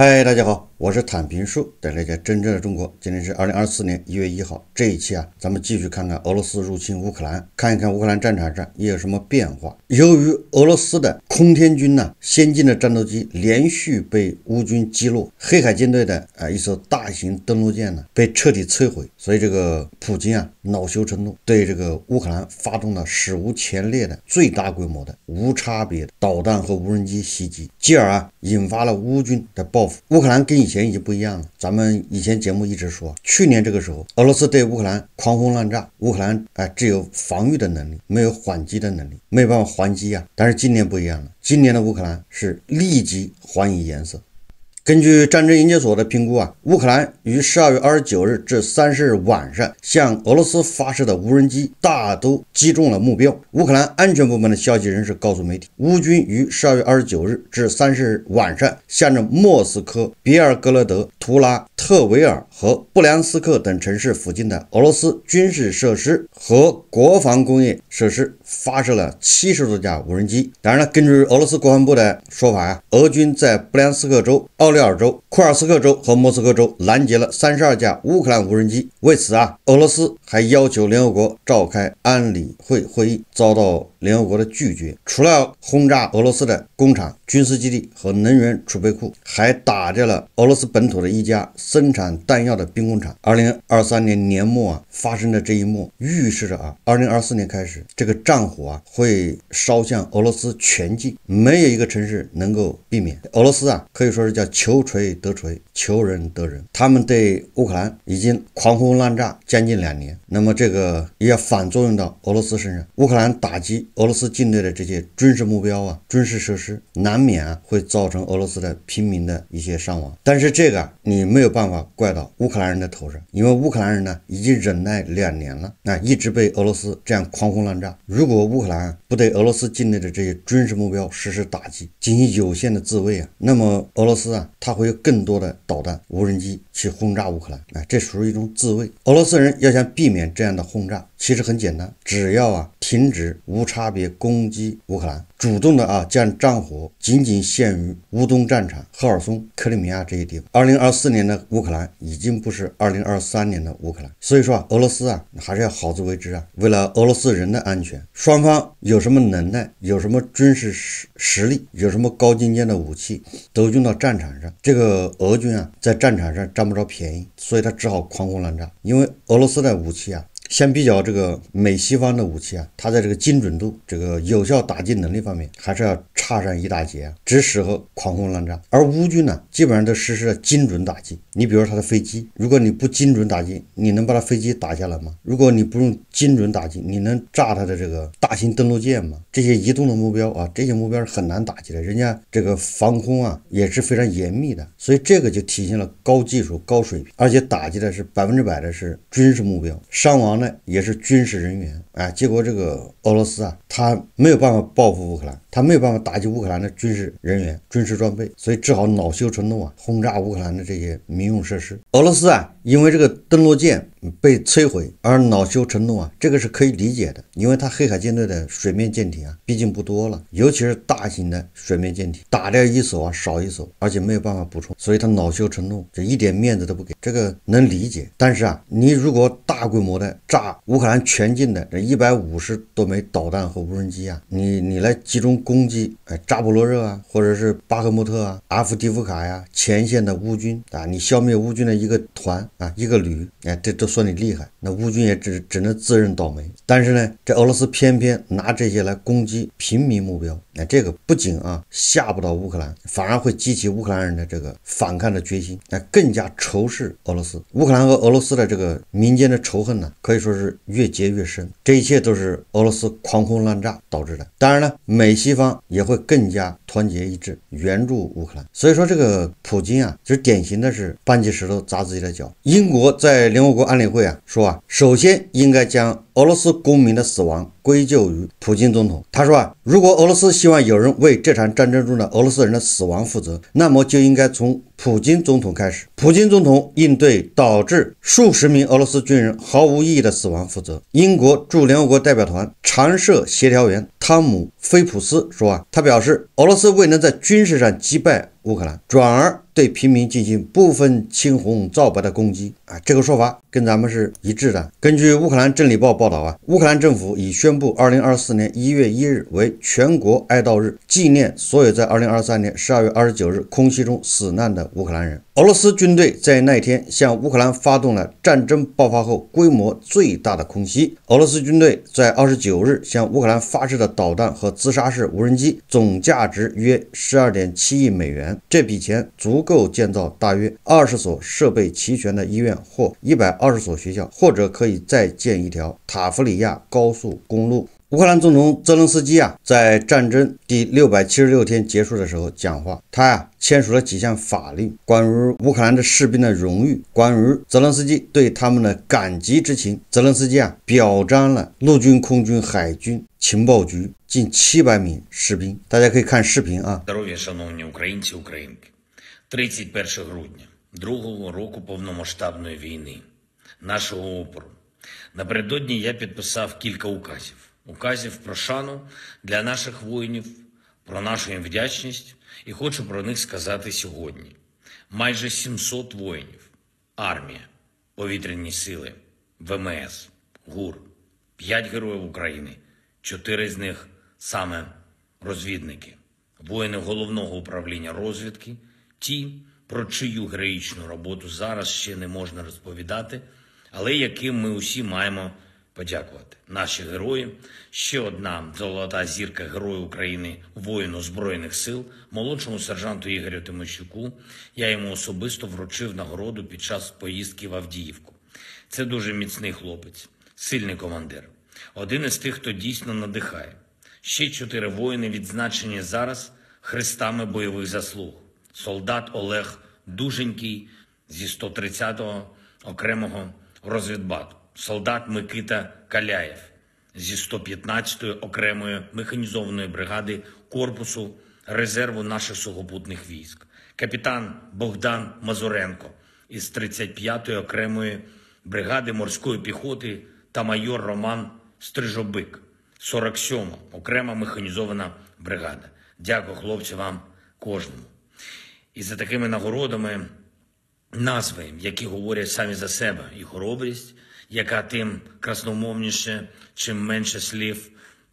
嗨，大家好，我是坦平树，带来一个真正的中国。今天是二零二四年一月一号，这一期啊，咱们继续看看俄罗斯入侵乌克兰，看一看乌克兰战场上又有什么变化。由于俄罗斯的空天军呢，先进的战斗机连续被乌军击落，黑海舰队的啊一艘大型登陆舰呢被彻底摧毁，所以这个普京啊恼羞成怒，对这个乌克兰发动了史无前例的最大规模的无差别的导弹和无人机袭击，继而啊引发了乌军的报复。乌克兰跟以前已经不一样了，咱们以前节目一直说，去年这个时候俄罗斯对乌克兰狂轰滥炸，乌克兰哎只有防御的能力，没有还击的能力，没有办法还击啊。但是今年不一样了，今年的乌克兰是立即还以颜色。根据战争研究所的评估啊，乌克兰于十二月二十九日至三十日晚上向俄罗斯发射的无人机大都击中了目标。乌克兰安全部门的消息人士告诉媒体，乌军于十二月二十九日至三十日晚上向着莫斯科、别尔格勒德、图拉特维尔和布良斯克等城市附近的俄罗斯军事设施和国防工业设施发射了七十多架无人机。当然了，根据俄罗斯国防部的说法呀，俄军在布良斯克州奥利。尔州、库尔斯克州和莫斯科州拦截了三十二架乌克兰无人机。为此啊，俄罗斯还要求联合国召开安理会会议，遭到联合国的拒绝。除了轰炸俄罗斯的工厂、军事基地和能源储备库，还打掉了俄罗斯本土的一家生产弹药的兵工厂。二零二三年年末啊发生的这一幕，预示着啊，二零二四年开始，这个战火啊会烧向俄罗斯全境，没有一个城市能够避免。俄罗斯啊，可以说是叫求。锤得锤，求人得人。他们对乌克兰已经狂轰滥炸将近两年，那么这个也要反作用到俄罗斯身上。乌克兰打击俄罗斯境内的这些军事目标啊、军事设施，难免啊会造成俄罗斯的平民的一些伤亡。但是这个你没有办法怪到乌克兰人的头上，因为乌克兰人呢已经忍耐两年了，那一直被俄罗斯这样狂轰滥炸。如果乌克兰不对俄罗斯境内的这些军事目标实施打击，进行有限的自卫啊，那么俄罗斯啊。它会有更多的导弹、无人机去轰炸乌克兰，哎，这属于一种自卫。俄罗斯人要想避免这样的轰炸，其实很简单，只要啊停止无差别攻击乌克兰。主动的啊，将战火仅仅限于乌东战场、赫尔松、克里米亚这些地方。二零二四年的乌克兰已经不是二零二三年的乌克兰，所以说啊，俄罗斯啊还是要好自为之啊。为了俄罗斯人的安全，双方有什么能耐、有什么军事实实力、有什么高精尖的武器，都用到战场上。这个俄军啊，在战场上占不着便宜，所以他只好狂轰滥炸。因为俄罗斯的武器啊。相比较这个美西方的武器啊，它在这个精准度、这个有效打击能力方面还是要差上一大截啊，只适合狂轰滥炸。而乌军呢，基本上都实施了精准打击。你比如它的飞机，如果你不精准打击，你能把它飞机打下来吗？如果你不用精准打击，你能炸它的这个大型登陆舰吗？这些移动的目标啊，这些目标是很难打击的。人家这个防空啊也是非常严密的，所以这个就体现了高技术、高水平，而且打击的是百分之百的是军事目标，伤亡。那也是军事人员啊，结果这个俄罗斯啊，他没有办法报复乌克兰，他没有办法打击乌克兰的军事人员、军事装备，所以只好恼羞成怒啊，轰炸乌克兰的这些民用设施。俄罗斯啊，因为这个登陆舰被摧毁而恼羞成怒啊，这个是可以理解的，因为他黑海舰队的水面舰艇啊，毕竟不多了，尤其是大型的水面舰艇，打掉一艘啊少一艘，而且没有办法补充，所以他恼羞成怒，这一点面子都不给，这个能理解。但是啊，你如果大规模的炸乌克兰全境的这一百五十多枚导弹和无人机啊，你你来集中攻击，哎，扎波罗热啊，或者是巴赫穆特啊、阿夫迪夫卡呀，前线的乌军啊，你消灭乌军的一个团啊，一个旅，哎，这都算你厉害，那乌军也只只能自认倒霉。但是呢，这俄罗斯偏偏拿这些来攻击平民目标，那这个不仅啊吓不到乌克兰，反而会激起乌克兰人的这个反抗的决心，那更加仇视俄罗斯。乌克兰和俄罗斯的这个民间的仇恨呢，可以。说是越结越深，这一切都是俄罗斯狂轰滥炸导致的。当然了，美西方也会更加团结一致援助乌克兰。所以说，这个普京啊，就是典型的是搬起石头砸自己的脚。英国在联合国安理会啊说啊，首先应该将。俄罗斯公民的死亡归咎于普京总统。他说啊，如果俄罗斯希望有人为这场战争中的俄罗斯人的死亡负责，那么就应该从普京总统开始。普京总统应对导致数十名俄罗斯军人毫无意义的死亡负责。英国驻联合国代表团常设协调员汤姆·菲普斯说啊，他表示，俄罗斯未能在军事上击败乌克兰，转而。对平民进行不分青红皂白的攻击。啊，这个说法跟咱们是一致的。根据乌克兰真理报报道啊，乌克兰政府已宣布二零二四年一月一日为全国哀悼日，纪念所有在二零二三年十二月二十九日空袭中死难的乌克兰人。俄罗斯军队在那天向乌克兰发动了战争爆发后规模最大的空袭。俄罗斯军队在二十九日向乌克兰发射的导弹和自杀式无人机总价值约十二点七亿美元，这笔钱足够建造大约二十所设备齐全的医院或一百二十所学校，或者可以再建一条塔夫里亚高速公路。乌克兰总统泽连斯基啊，在战争第六百七十六天结束的时候讲话，他呀签署了几项法令，关于乌克兰的士兵的荣誉，关于泽连斯基对他们的感激之情。泽连斯基啊表彰了陆军、空军、海军、情报局近七百名士兵，大家可以看视频啊。Здоров'я, шановні українці, українки. 31 грудня Другого року повномасштабної війни, нашого опору. Напередодні я підписав кілька указів. Указів про шану для наших воїнів, про нашу їм вдячність і хочу про них сказати сьогодні. Майже 700 воїнів, армія, повітряні сили, ВМС, ГУР, 5 героїв України, 4 з них саме розвідники, воїни головного управління розвідки, ті, про чию героїчну роботу зараз ще не можна розповідати, але яким ми усі маємо подякувати. Наші герої, ще одна золота зірка Герою України, воїну Збройних сил, молодшому сержанту Ігорю Тимощуку. Я йому особисто вручив нагороду під час поїздки в Авдіївку. Це дуже міцний хлопець, сильний командир. Один із тих, хто дійсно надихає. Ще чотири воїни відзначені зараз хрестами бойових заслуг. Солдат Олег Дуженький зі 130-го окремого розвідбату, солдат Микита Каляєв зі 115-ї окремої механізованої бригади корпусу резерву наших сухопутних військ, капітан Богдан Мазуренко із 35-ї окремої бригади морської піхоти та майор Роман Стрижобик, 47-ма окрема механізована бригада. Дякую, хлопці, вам кожному. І за такими нагородами назви, які говорять самі за себе, і хоробрість, яка тим красномовніше, чим менше слів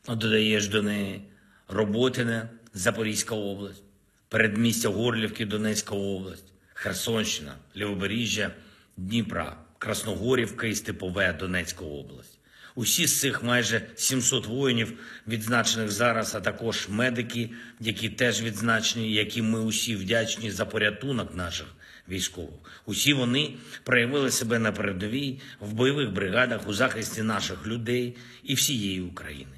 додаєш до неї, Роботине, Запорізька область, передмістя Горлівки, Донецька область, Херсонщина, Лівобережжя, Дніпра, Красногорівка і Степове, Донецька область. Усі з цих майже 700 воїнів, відзначених зараз, а також медики, які теж відзначені, які ми усі вдячні за порятунок наших військових. Усі вони проявили себе на передовій в бойових бригадах у захисті наших людей і всієї України.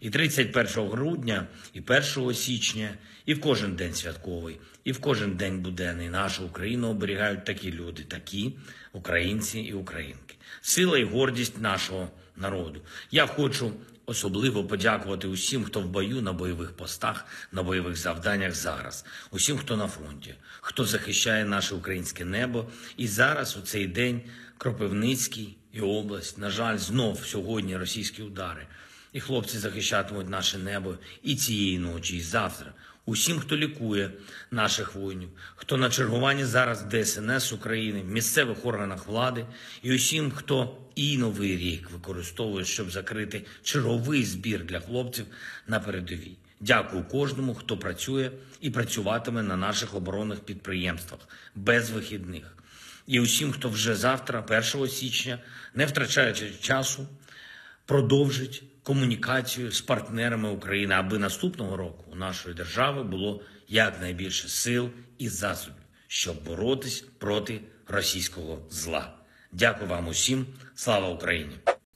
І 31 грудня, і 1 січня, і в кожен день святковий, і в кожен день буденний нашу Україну оберігають такі люди, такі українці і українки. Сила і гордість нашого народу. Я хочу особливо подякувати усім, хто в бою на бойових постах, на бойових завданнях зараз, усім, хто на фронті, хто захищає наше українське небо. І зараз, у цей день, Кропивницький і область, на жаль, знов сьогодні російські удари. І хлопці захищатимуть наше небо і цієї ночі, і завтра. Усім, хто лікує наших воїнів, хто на чергуванні зараз ДСНС України, місцевих органах влади, і усім, хто і новий рік використовує, щоб закрити черговий збір для хлопців на передовій. Дякую кожному, хто працює і працюватиме на наших оборонних підприємствах без вихідних. І усім, хто вже завтра, 1 січня, не втрачаючи часу, продовжить комунікацію з партнерами України, аби наступного року у нашої держави було якнайбільше сил і засобів, щоб боротись проти російського зла. Дякую вам усім. Слава Україні!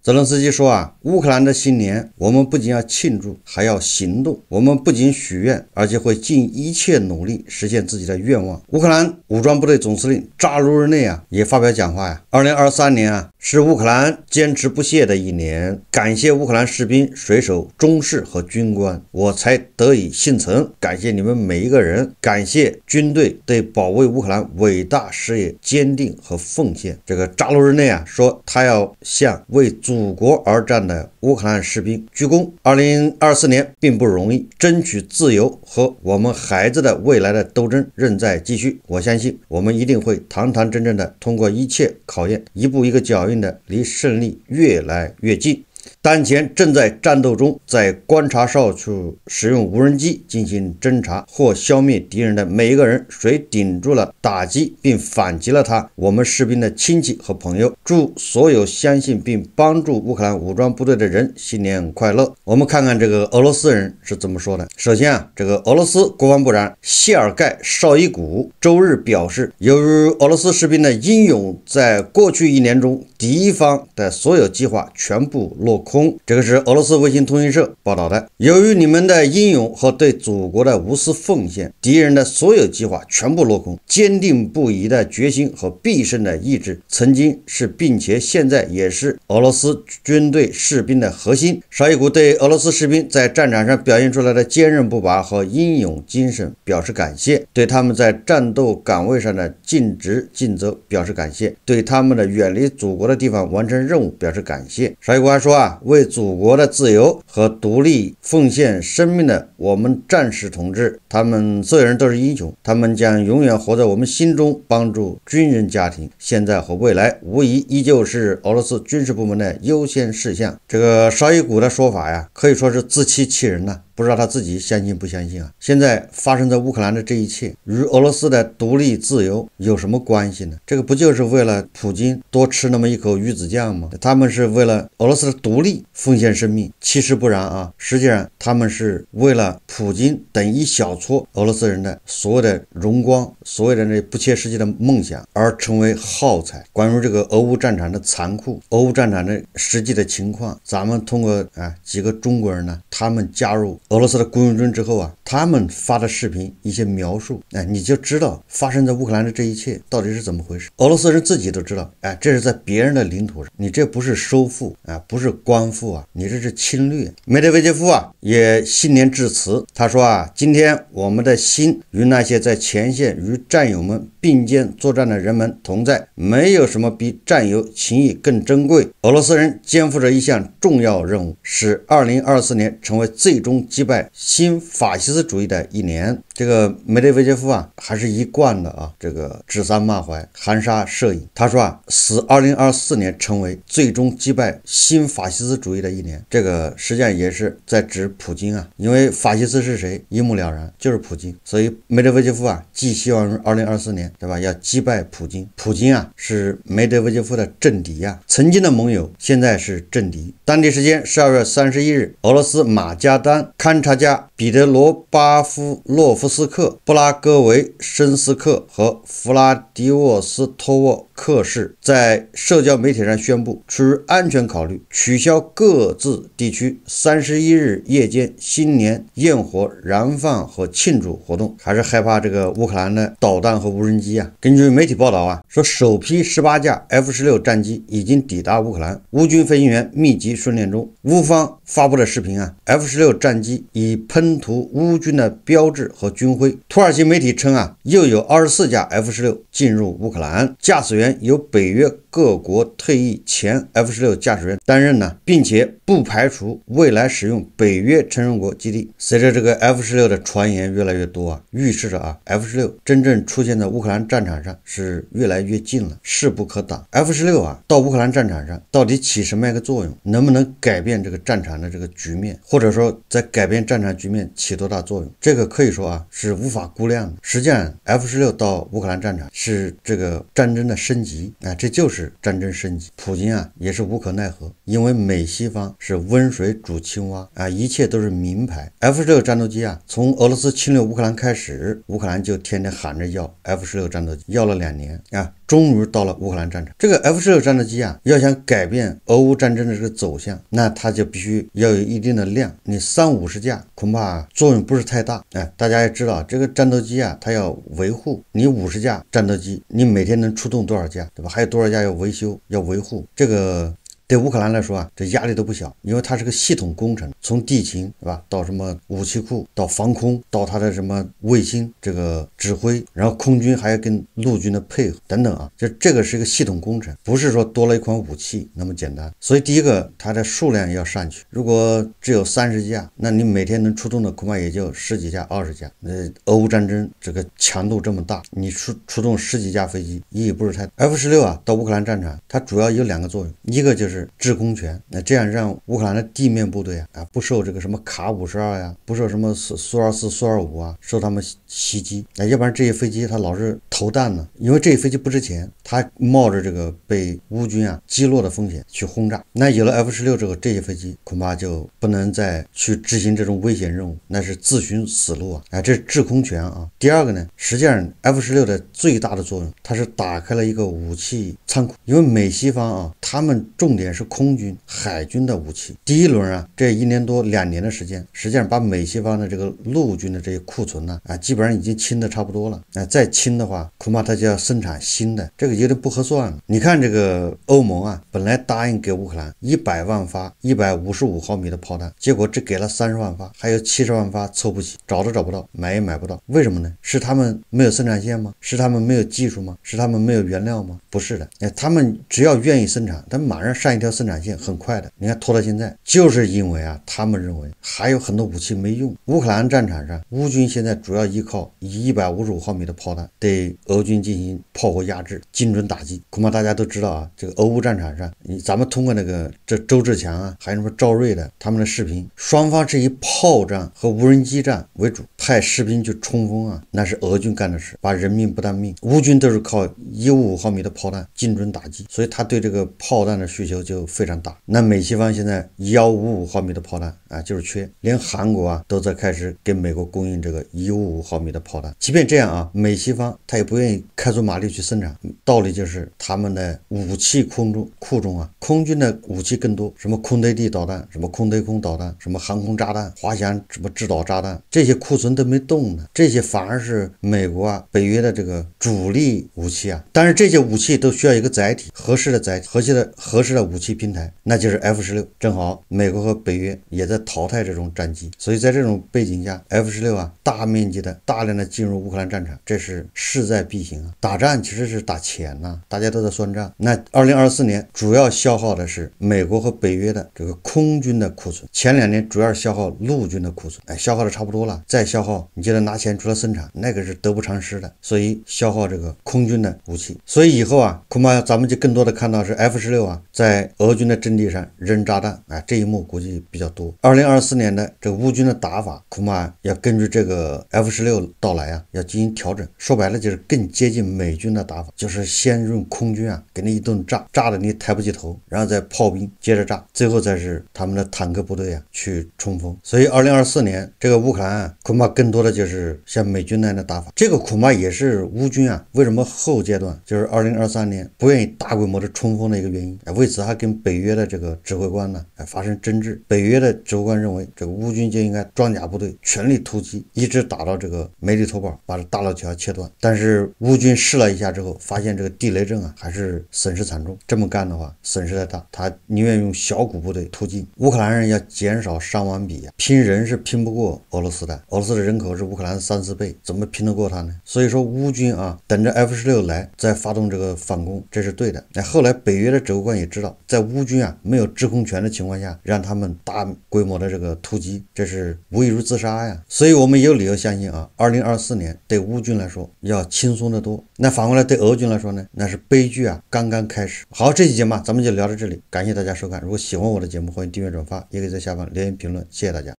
泽连斯基说啊，乌克兰的新年，我们不仅要庆祝，还要行动。我们不仅许愿，而且会尽一切努力实现自己的愿望。乌克兰武装部队总司令扎卢日内啊，也发表讲话呀。二零二三年啊，是乌克兰坚持不懈的一年。感谢乌克兰士兵、水手、中士和军官，我才得以幸存。感谢你们每一个人，感谢军队对保卫乌克兰伟大事业坚定和奉献。这个扎卢日内啊，说他要向为祖祖国而战的乌克兰士兵鞠躬。二零二四年并不容易，争取自由和我们孩子的未来的斗争仍在继续。我相信我们一定会堂堂正正的通过一切考验，一步一个脚印的离胜利越来越近。当前正在战斗中，在观察哨处使用无人机进行侦查或消灭敌人的每一个人，谁顶住了打击并反击了他，我们士兵的亲戚和朋友，祝所有相信并帮助乌克兰武装部队的人新年快乐。我们看看这个俄罗斯人是怎么说的。首先啊，这个俄罗斯国防部长谢尔盖绍伊古周日表示，由于俄罗斯士兵的英勇，在过去一年中，敌方的所有计划全部落落。空，这个是俄罗斯卫星通讯社报道的。由于你们的英勇和对祖国的无私奉献，敌人的所有计划全部落空。坚定不移的决心和必胜的意志，曾经是并且现在也是俄罗斯军队士兵的核心。沙伊古对俄罗斯士兵在战场上表现出来的坚韧不拔和英勇精神表示感谢，对他们在战斗岗位上的尽职尽责表示感谢，对他们的远离祖国的地方完成任务表示感谢。沙伊古还说啊。为祖国的自由和独立奉献生命的我们战士同志，他们所有人都是英雄，他们将永远活在我们心中。帮助军人家庭，现在和未来，无疑依旧是俄罗斯军事部门的优先事项。这个绍伊古的说法呀，可以说是自欺欺人呐。不知道他自己相信不相信啊？现在发生在乌克兰的这一切，与俄罗斯的独立自由有什么关系呢？这个不就是为了普京多吃那么一口鱼子酱吗？他们是为了俄罗斯的独立奉献生命，其实不然啊！实际上，他们是为了普京等一小撮俄罗斯人的所谓的荣光、所谓的那不切实际的梦想而成为耗材。关于这个俄乌战场的残酷、俄乌战场的实际的情况，咱们通过啊几个中国人呢，他们加入。俄罗斯的雇佣军之后啊，他们发的视频一些描述，哎，你就知道发生在乌克兰的这一切到底是怎么回事。俄罗斯人自己都知道，哎，这是在别人的领土上，你这不是收复啊，不是光复啊，你这是侵略。梅德韦杰夫啊也新年致辞，他说啊，今天我们的心与那些在前线与战友们并肩作战的人们同在，没有什么比战友情谊更珍贵。俄罗斯人肩负着一项重要任务，使2024年成为最终。击败新法西斯主义的一年，这个梅德韦杰夫啊，还是一贯的啊，这个指桑骂槐、含沙射影。他说啊，使二零二四年成为最终击败新法西斯主义的一年，这个实际上也是在指普京啊，因为法西斯是谁，一目了然，就是普京。所以梅德韦杰夫啊，寄希望于二零二四年，对吧？要击败普京。普京啊，是梅德韦杰夫的政敌呀，曾经的盟友，现在是政敌。当地时间十二月三十一日，俄罗斯马加丹。勘察家彼得罗巴夫洛夫斯克、布拉戈维申斯克和弗拉迪沃斯托沃克市在社交媒体上宣布，出于安全考虑，取消各自地区三十一日夜间新年焰火燃放和庆祝活动。还是害怕这个乌克兰的导弹和无人机啊？根据媒体报道啊，说首批十八架 F 十六战机已经抵达乌克兰，乌军飞行员密集训练中。乌方发布的视频啊，F 十六战机。以喷涂乌军的标志和军徽。土耳其媒体称啊，又有二十四架 F 十六进入乌克兰，驾驶员由北约各国退役前 F 十六驾驶员担任呢，并且不排除未来使用北约成员国基地。随着这个 F 十六的传言越来越多啊，预示着啊，F 十六真正出现在乌克兰战场上是越来越近了，势不可挡。F 十六啊，到乌克兰战场上到底起什么样一个作用？能不能改变这个战场的这个局面，或者说在改？改变战场局面起多大作用？这个可以说啊是无法估量的。实际上，F 十六到乌克兰战场是这个战争的升级啊，这就是战争升级。普京啊也是无可奈何，因为美西方是温水煮青蛙啊，一切都是名牌。F 十六战斗机啊，从俄罗斯侵略乌克兰开始，乌克兰就天天喊着要 F 十六战斗机，要了两年啊。终于到了乌克兰战场，这个 F 十六战斗机啊，要想改变俄乌战争的这个走向，那它就必须要有一定的量。你三五十架恐怕作用不是太大。哎，大家也知道，这个战斗机啊，它要维护。你五十架战斗机，你每天能出动多少架，对吧？还有多少架要维修、要维护？这个。对乌克兰来说啊，这压力都不小，因为它是个系统工程，从地勤是吧，到什么武器库，到防空，到它的什么卫星这个指挥，然后空军还要跟陆军的配合等等啊，就这个是一个系统工程，不是说多了一款武器那么简单。所以第一个，它的数量要上去，如果只有三十架，那你每天能出动的恐怕也就十几架、二十架。那，俄乌战争这个强度这么大，你出出动十几架飞机，意义不是太大。F 十六啊，到乌克兰战场，它主要有两个作用，一个就是制空权，那这样让乌克兰的地面部队啊啊不受这个什么卡五十二呀，不受什么苏苏二四、苏二五啊受他们袭击，那要不然这些飞机它老是投弹呢，因为这些飞机不值钱，它冒着这个被乌军啊击落的风险去轰炸。那有了 F 十六之后，这些飞机恐怕就不能再去执行这种危险任务，那是自寻死路啊！啊，这是制空权啊。第二个呢，实际上 F 十六的最大的作用，它是打开了一个武器仓库，因为美西方啊，他们重点也是空军、海军的武器。第一轮啊，这一年多两年的时间，实际上把美西方的这个陆军的这些库存呢，啊，基本上已经清的差不多了。那再清的话，恐怕它就要生产新的，这个有点不合算了。你看这个欧盟啊，本来答应给乌克兰一百万发一百五十五毫米的炮弹，结果只给了三十万发，还有七十万发凑不齐，找都找不到，买也买不到。为什么呢？是他们没有生产线吗？是他们没有技术吗？是他们没有原料吗？不是的，哎，他们只要愿意生产，他们马上上一条生产线，很快的。你看拖到现在，就是因为啊，他们认为还有很多武器没用。乌克兰战场上，乌军现在主要依靠一百五十五毫米的炮弹对俄军进行炮火压制、精准打击。恐怕大家都知道啊，这个俄乌战场上，你咱们通过那个这周志强啊，还有什么赵瑞的他们的视频，双方是以炮战和无人机战为主，派士兵去冲锋啊，那是俄军干的事，把人命不当命。乌军都是靠一五五毫米的炮弹精准打击，所以他对这个炮弹的需求就非常大。那美西方现在幺五五毫米的炮弹啊，就是缺，连韩国啊都在开始给美国供应这个一五五毫米的炮弹。即便这样啊，美西方他也不愿意开足马力去生产，道理就是他们的武器库中库中啊，空军的武器更多，什么空对地导弹，什么空对空导弹，什么航空炸弹、滑翔什么制导炸弹，这些库存都没动呢，这些反而是美国啊、北约的这个主力武器啊。但是这些武器都需要一个载体，合适的载体，合适的合适的武武器平台，那就是 F 十六。正好美国和北约也在淘汰这种战机，所以在这种背景下，F 十六啊，大面积的、大量的进入乌克兰战场，这是势在必行啊。打仗其实是打钱呐，大家都在算账。那二零二四年主要消耗的是美国和北约的这个空军的库存，前两年主要是消耗陆军的库存，哎，消耗的差不多了，再消耗，你就得拿钱出来生产，那个是得不偿失的。所以消耗这个空军的武器，所以以后啊，恐怕咱们就更多的看到是 F 十六啊，在俄军的阵地上扔炸弹，啊，这一幕估计比较多。二零二四年的这乌军的打法，恐怕要根据这个 F 十六到来啊，要进行调整。说白了就是更接近美军的打法，就是先用空军啊给你一顿炸，炸的你抬不起头，然后再炮兵接着炸，最后再是他们的坦克部队啊去冲锋。所以二零二四年这个乌克兰，恐怕更多的就是像美军那样的打法。这个恐怕也是乌军啊为什么后阶段就是二零二三年不愿意大规模的冲锋的一个原因。哎，为此还跟北约的这个指挥官呢哎发生争执。北约的指挥官认为，这个乌军就应该装甲部队全力突击，一直打到这个梅里托堡，把这大老桥切断。但是乌军试了一下之后，发现这个地雷阵啊还是损失惨重。这么干的话，损失太大，他宁愿用小股部队突进。乌克兰人要减少伤亡比啊，拼人是拼不过俄罗斯的。俄罗斯的人口是乌克兰三四倍，怎么拼得过他呢？所以说乌军啊，等着 F 十六来再发动这个反攻，这是对的。那后来北约的指挥官也知道，在乌军啊没有制空权的情况下，让他们大规模的这个突击，这是无异于自杀呀。所以我们有理由相信啊，二零二四年对乌军来说要轻松得多。那反过来对俄军来说呢，那是悲剧啊，刚刚开始。好，这期节目啊咱们就聊到这里，感谢大家收看。如果喜欢我的节目，欢迎订阅转发，也可以在下方留言评论。谢谢大家。